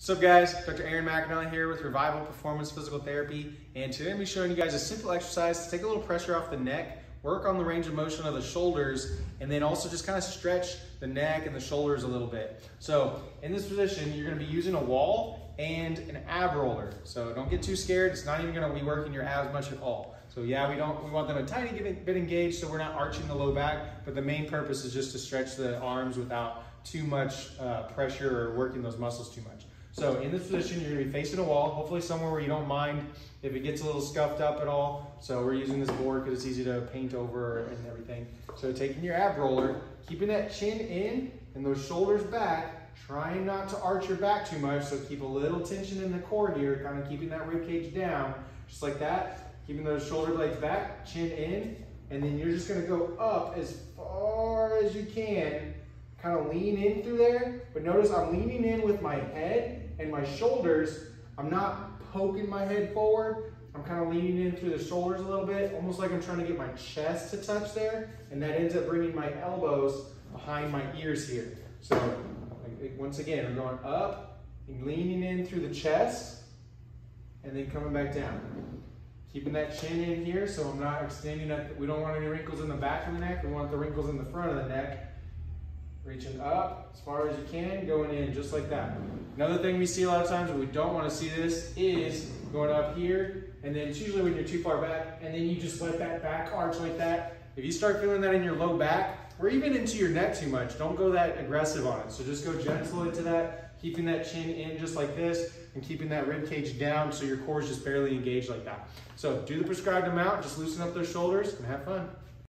What's up guys, Dr. Aaron McAnally here with Revival Performance Physical Therapy and today I'm going to be showing you guys a simple exercise to take a little pressure off the neck, work on the range of motion of the shoulders, and then also just kind of stretch the neck and the shoulders a little bit. So in this position, you're going to be using a wall and an ab roller. So don't get too scared, it's not even going to be working your abs much at all. So yeah, we don't we want them a tiny bit engaged so we're not arching the low back, but the main purpose is just to stretch the arms without too much uh, pressure or working those muscles too much. So in this position, you're gonna be facing a wall, hopefully somewhere where you don't mind if it gets a little scuffed up at all. So we're using this board because it's easy to paint over and everything. So taking your ab roller, keeping that chin in and those shoulders back, trying not to arch your back too much. So keep a little tension in the core here, kind of keeping that rib cage down, just like that. Keeping those shoulder blades back, chin in, and then you're just gonna go up as far as you can kind of lean in through there, but notice I'm leaning in with my head and my shoulders. I'm not poking my head forward. I'm kind of leaning in through the shoulders a little bit, almost like I'm trying to get my chest to touch there, and that ends up bringing my elbows behind my ears here. So once again, I'm going up and leaning in through the chest, and then coming back down. Keeping that chin in here so I'm not extending up. We don't want any wrinkles in the back of the neck. We want the wrinkles in the front of the neck Reaching up as far as you can, going in just like that. Another thing we see a lot of times, we don't want to see this, is going up here, and then it's usually when you're too far back, and then you just let that back arch like that. If you start feeling that in your low back, or even into your neck too much, don't go that aggressive on it. So just go gentle into that, keeping that chin in just like this, and keeping that rib cage down so your core is just barely engaged like that. So do the prescribed amount, just loosen up those shoulders, and have fun.